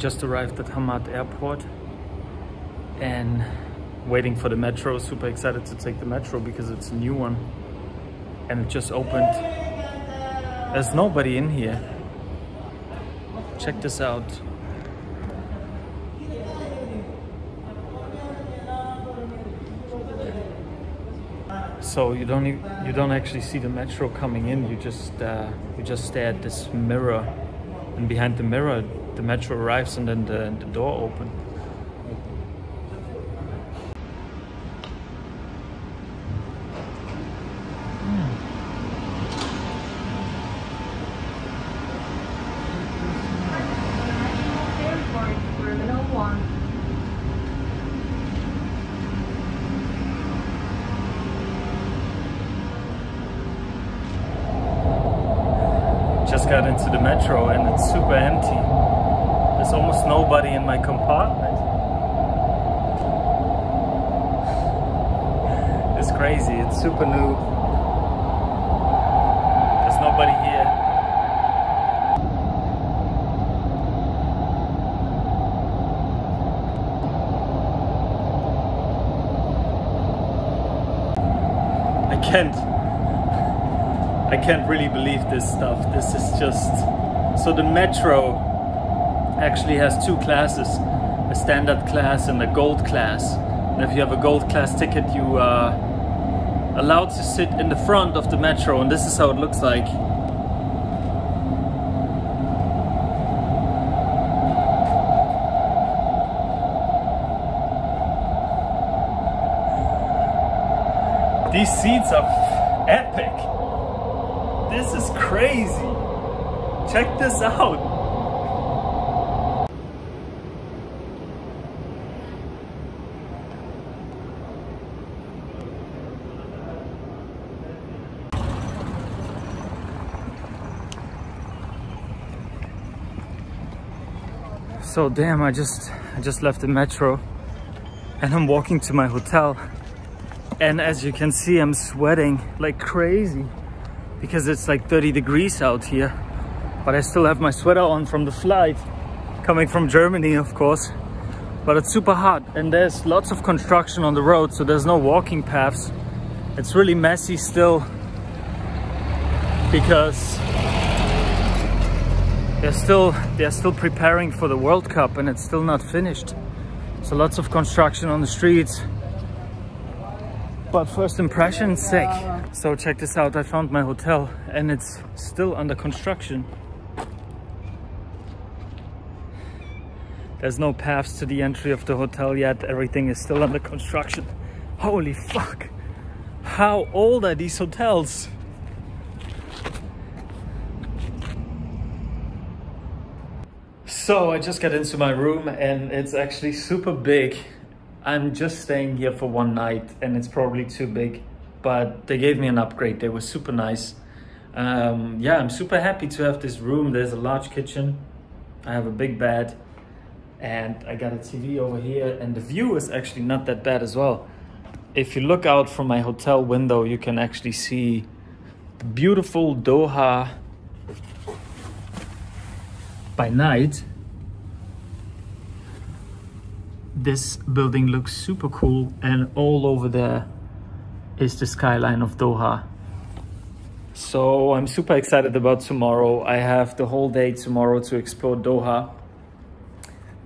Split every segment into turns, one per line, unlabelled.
just arrived at Hamad Airport and waiting for the metro. Super excited to take the metro because it's a new one and it just opened. There's nobody in here. Check this out. So you don't you don't actually see the metro coming in. You just uh, you just stare at this mirror, and behind the mirror, the metro arrives, and then the, the door opens.
Terminal 1.
Just got into the metro and it's super empty. There's almost nobody in my compartment. It's crazy. It's super new. There's nobody here. I can't I can't really believe this stuff. This is just so the metro actually has two classes, a standard class and a gold class. And if you have a gold class ticket, you are allowed to sit in the front of the metro, and this is how it looks like. These seats are epic. This is crazy. Check this out. So damn, I just I just left the metro and I'm walking to my hotel. And as you can see, I'm sweating like crazy because it's like 30 degrees out here. But I still have my sweater on from the flight, coming from Germany, of course. But it's super hot and there's lots of construction on the road, so there's no walking paths. It's really messy still because they're still they're still preparing for the World Cup and it's still not finished. So lots of construction on the streets. But first impression, sick. So check this out, I found my hotel and it's still under construction. There's no paths to the entry of the hotel yet. Everything is still under construction. Holy fuck. How old are these hotels? So I just got into my room and it's actually super big. I'm just staying here for one night and it's probably too big, but they gave me an upgrade. They were super nice. Um, yeah, I'm super happy to have this room. There's a large kitchen. I have a big bed and I got a TV over here and the view is actually not that bad as well. If you look out from my hotel window, you can actually see the beautiful Doha by night. This building looks super cool and all over there is the skyline of Doha. So I'm super excited about tomorrow. I have the whole day tomorrow to explore Doha.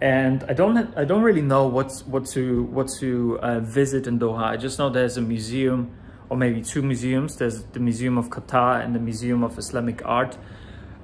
And I don't I don't really know what's what to what to uh, visit in Doha. I just know there's a museum or maybe two museums. There's the Museum of Qatar and the Museum of Islamic Art.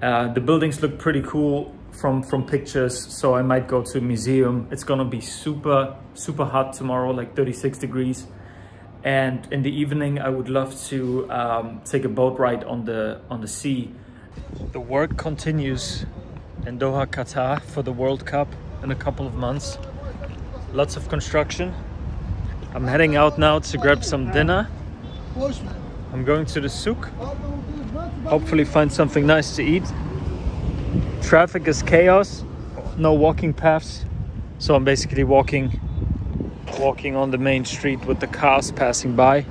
Uh, the buildings look pretty cool from from pictures, so I might go to a museum. It's gonna be super super hot tomorrow, like 36 degrees. And in the evening, I would love to um, take a boat ride on the on the sea. The work continues in Doha, Qatar for the World Cup in a couple of months. Lots of construction. I'm heading out now to grab some dinner. I'm going to the souk. Hopefully find something nice to eat. Traffic is chaos, no walking paths. So I'm basically walking walking on the main street with the cars passing by.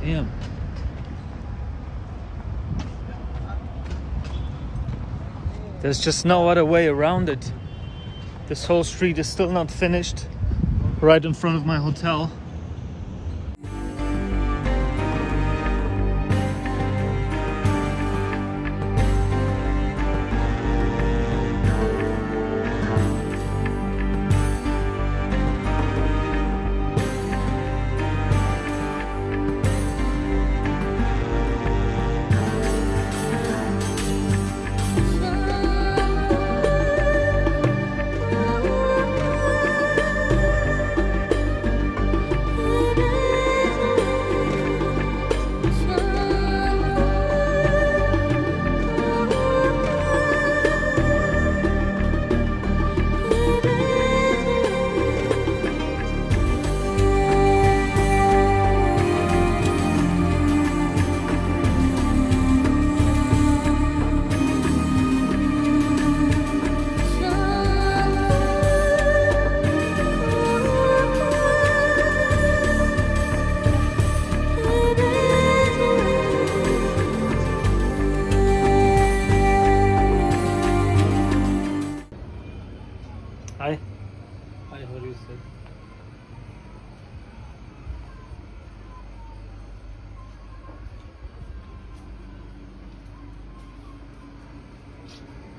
Damn. There's just no other way around it. This whole street is still not finished. Right in front of my hotel.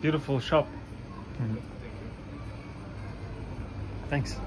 Beautiful shop. Mm-hmm. Thanks.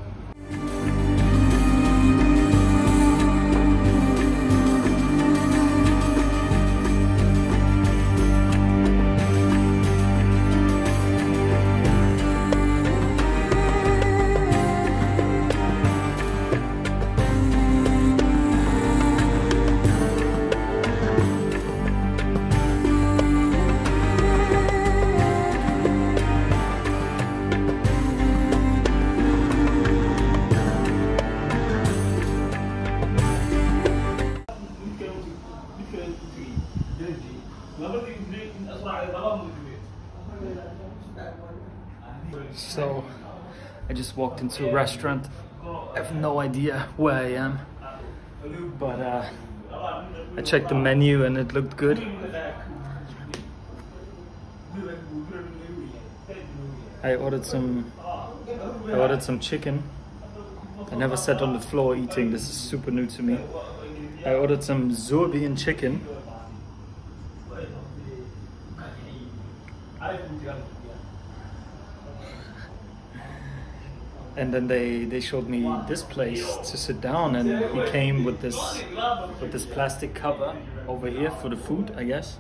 Just walked into a restaurant. I have no idea where I am, but uh, I checked the menu and it looked good. I ordered some. I ordered some chicken. I never sat on the floor eating. This is super new to me. I ordered some Zurbian chicken. And then they they showed me this place to sit down and he came with this with this plastic cover over here for the food i guess.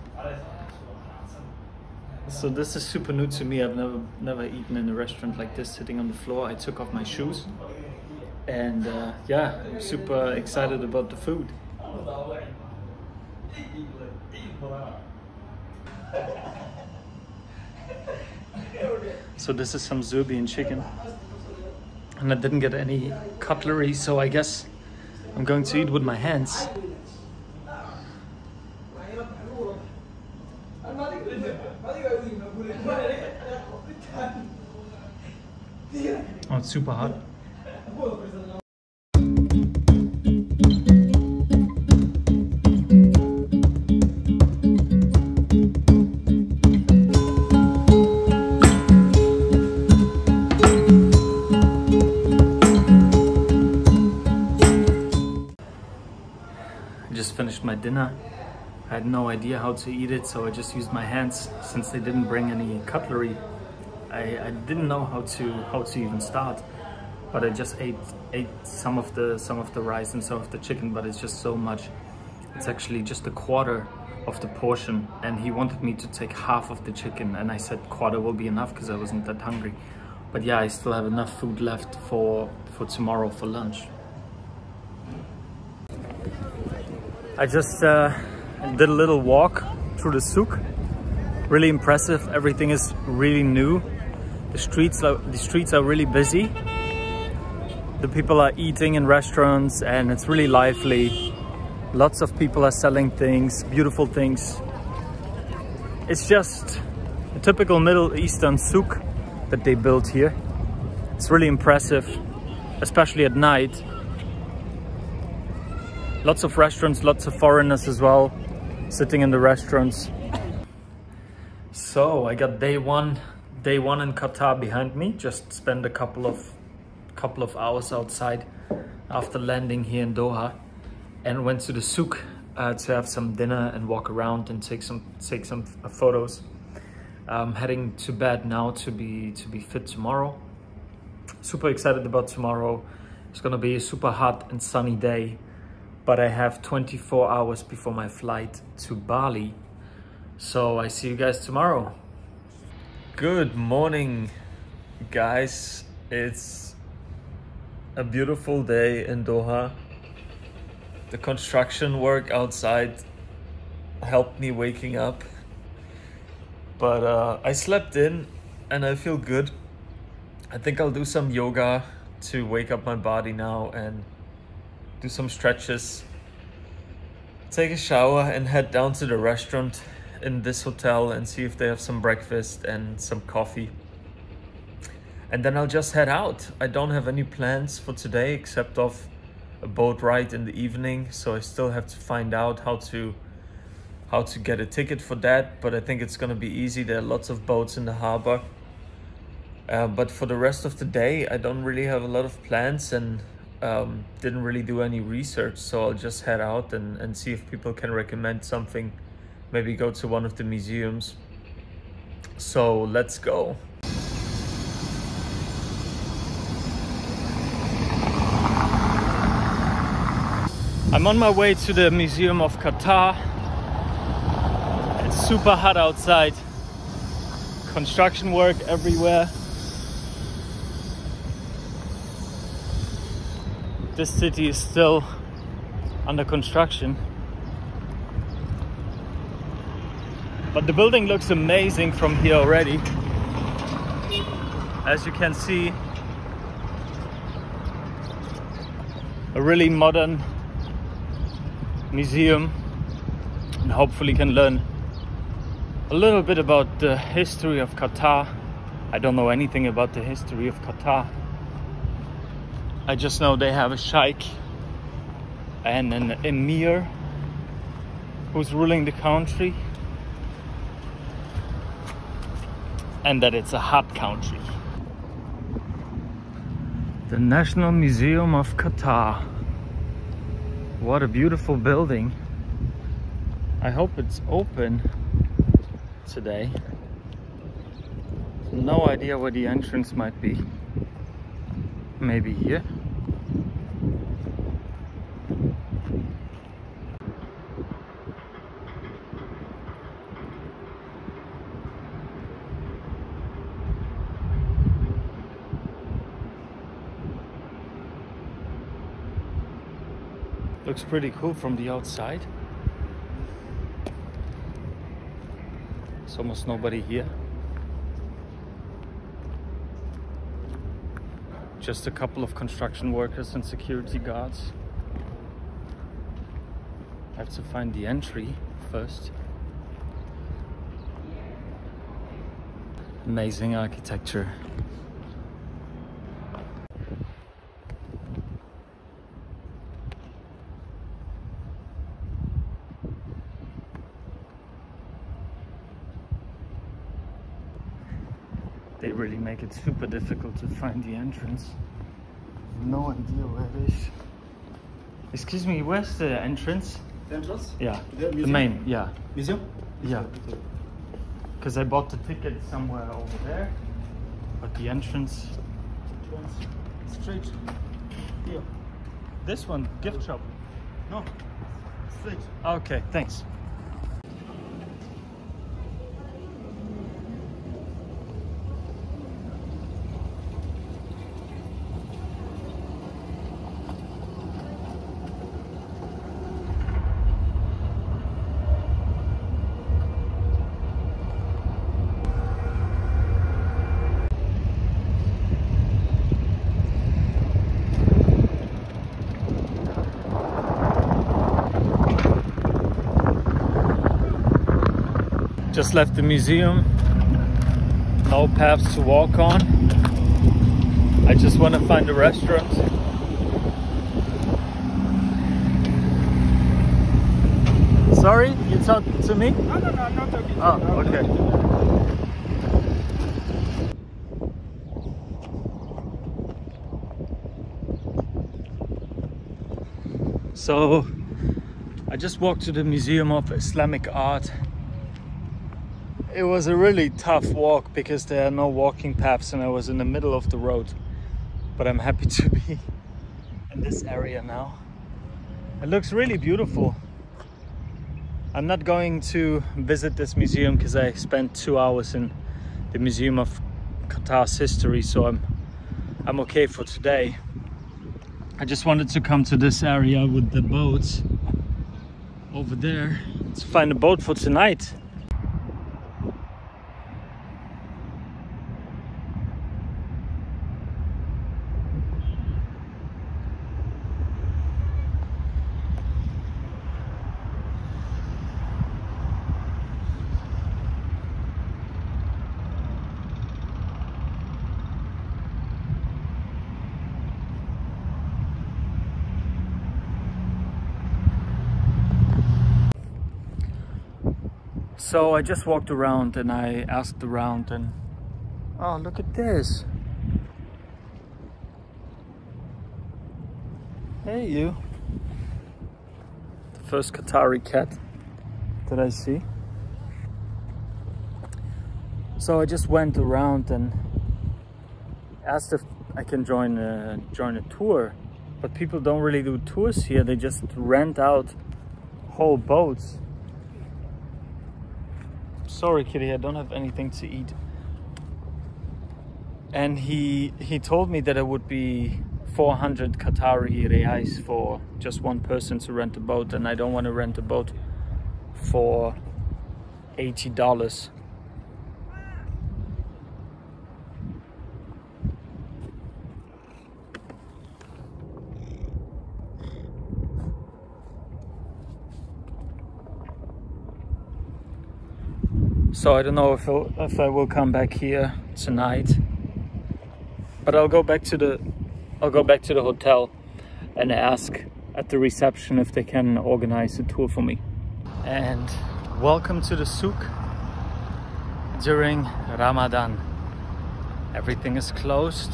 So this is super new to me. I've never never eaten in a restaurant like this sitting on the floor. I took off my shoes. And uh, yeah i'm super excited about the food. So this is some zurbian chicken and I didn't get any cutlery, so I guess I'm going to eat with my hands. Oh, it's super hot. Dinner. I had no idea how to eat it, so I just used my hands since they didn't bring any cutlery. I, I didn't know how to how to even start, but I just ate ate some of the some of the rice and some of the chicken, but it's just so much. It's actually just a quarter of the portion, and he wanted me to take half of the chicken, and I said quarter will be enough because I wasn't that hungry. But yeah, I still have enough food left for for tomorrow for lunch. I just uh, did a little walk through the souk. Really impressive. Everything is really new. The streets are the streets are really busy. The people are eating in restaurants and it's really lively. Lots of people are selling things, beautiful things. It's just a typical Middle Eastern souk that they built here. It's really impressive, especially at night. Lots of restaurants, lots of foreigners as well, sitting in the restaurants. So I got day one, day one in Qatar behind me. Just spent a couple of couple of hours outside after landing here in Doha, and went to the souk uh, to have some dinner and walk around and take some take some uh, photos. I'm heading to bed now to be to be fit tomorrow. Super excited about tomorrow. It's gonna be a super hot and sunny day, but I have 24 hours before my flight to Bali so I see you guys tomorrow. Good morning, guys. It's a beautiful day in Doha. The construction work outside helped me waking up. But uh, I slept in and I feel good. I think I'll do some yoga to wake up my body now and do some stretches. Take a shower and head down to the restaurant in this hotel and see if they have some breakfast and some coffee. And then I'll just head out. I don't have any plans for today except of a boat ride in the evening. So I still have to find out how to how to get a ticket for that. But I think it's gonna be easy. There are lots of boats in the harbor. Uh, but for the rest of the day, I don't really have a lot of plans and um, didn't really do any research. So I'll just head out and, and see if people can recommend something maybe go to one of the museums. So let's go. I'm on my way to the Museum of Qatar. It's super hot outside. Construction work everywhere. This city is still under construction. But the building looks amazing from here already. As you can see, a really modern museum and hopefully can learn a little bit about the history of Qatar. I don't know anything about the history of Qatar. I just know they have a sheikh and an emir who's ruling the country and that it's a hot country. The National Museum of Qatar. What a beautiful building. I hope it's open today. No idea where the entrance might be. Maybe here. Looks pretty cool from the outside. There's almost nobody here. Just a couple of construction workers and security guards. I have to find the entry first. Amazing architecture. They really make it super difficult to find the entrance. No idea where it is. Excuse me, where's the entrance?
The entrance?
Yeah,
The
the main, yeah,
Museum?
yeah. Because I bought the ticket somewhere over there, but the entrance,
Straight. Here.
this one, gift shop.
No. Straight.
Okay, thanks. Just left the museum. No paths to walk on. I just want to find a restaurant. Sorry, you talk to me?
No, no, no, I'm not talking. to
Oh,
you.
Okay.
talking to them.
So I just walked to the Museum of Islamic Art. It was a really tough walk because there are no walking paths and I was in the middle of the road. But I'm happy to be in this area now. It looks really beautiful. I'm not going to visit this museum because I spent two hours in the Museum of Qatar's history, so I'm I'm okay for today. I just wanted to come to this area with the boats over there to find a boat for tonight. So I just walked around and I asked around and oh look at this. Hey you. The first Qatari cat that I see. So I just went around and asked if I can join a, join a tour. But people don't really do tours here. They just rent out whole boats sorry kitty i don't have anything to eat. And he he told me that it would be 400 qatari riyals for just one person to rent a boat and i don't want to rent a boat for 80 so I don't know if if I will come back here tonight but I'll go back to the I'll go back to the hotel and ask at the reception if they can organize a tour for me. And welcome to the souk during Ramadan. Everything is closed.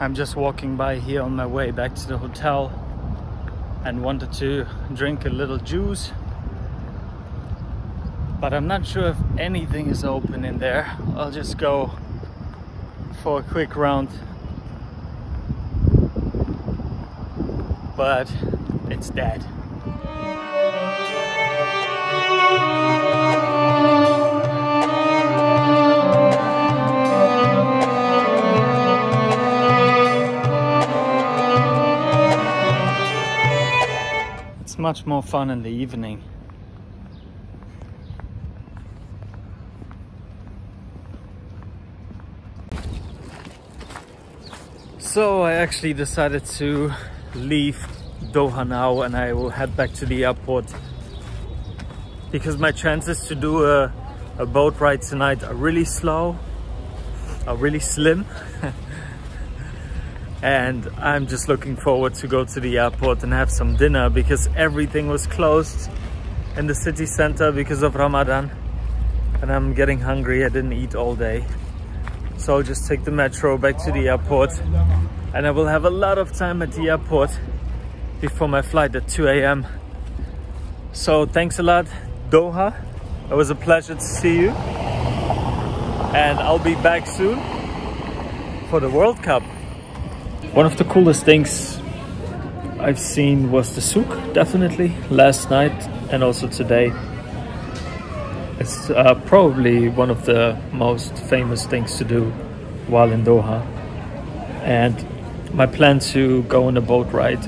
I'm just walking by here on my way back to the hotel and wanted to drink a little juice but I'm not sure if anything is open in there. I'll just go for a quick round. But it's dead. It's much more fun in the evening. So I actually decided to leave Doha now and I will head back to the airport because my chances to do a, a boat ride tonight are really slow, are really slim. and I'm just looking forward to go to the airport and have some dinner because everything was closed in the city center because of Ramadan and I'm getting hungry. I didn't eat all day. So I'll just take the metro back to the airport and I will have a lot of time at the airport before my flight at 2 a.m. So thanks a lot, Doha. It was a pleasure to see you. And I'll be back soon for the World Cup. One of the coolest things I've seen was the souk, definitely, last night and also today. It's uh, probably one of the most famous things to do while in Doha. And my plan to go on a boat ride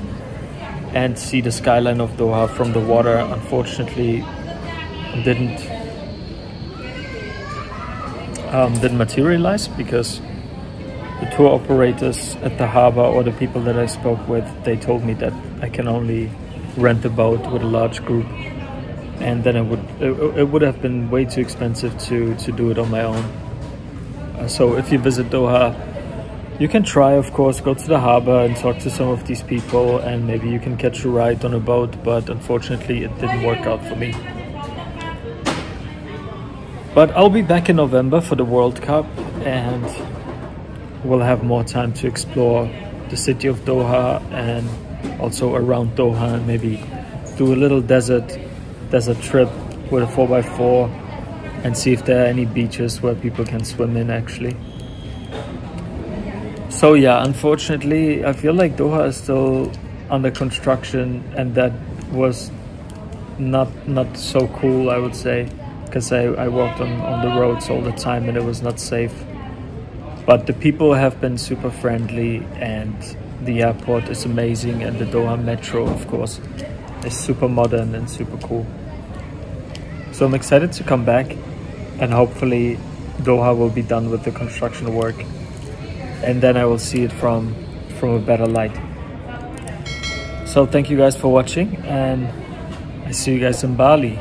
and see the skyline of Doha from the water unfortunately didn't um, didn't materialize because the tour operators at the harbor or the people that I spoke with they told me that I can only rent a boat with a large group and then it would it, it would have been way too expensive to to do it on my own uh, so if you visit Doha you can try, of course, go to the harbor and talk to some of these people, and maybe you can catch a ride on a boat. But unfortunately, it didn't work out for me. But I'll be back in November for the World Cup, and we'll have more time to explore the city of Doha and also around Doha, and maybe do a little desert desert trip with a 4x4 and see if there are any beaches where people can swim in actually. So yeah, unfortunately, I feel like Doha is still under construction, and that was not not so cool. I would say because I, I walked on, on the roads all the time and it was not safe. But the people have been super friendly, and the airport is amazing, and the Doha metro, of course, is super modern and super cool. So I'm excited to come back, and hopefully Doha will be done with the construction work and then I will see it from from a better light. So thank you guys for watching and I see you guys in Bali.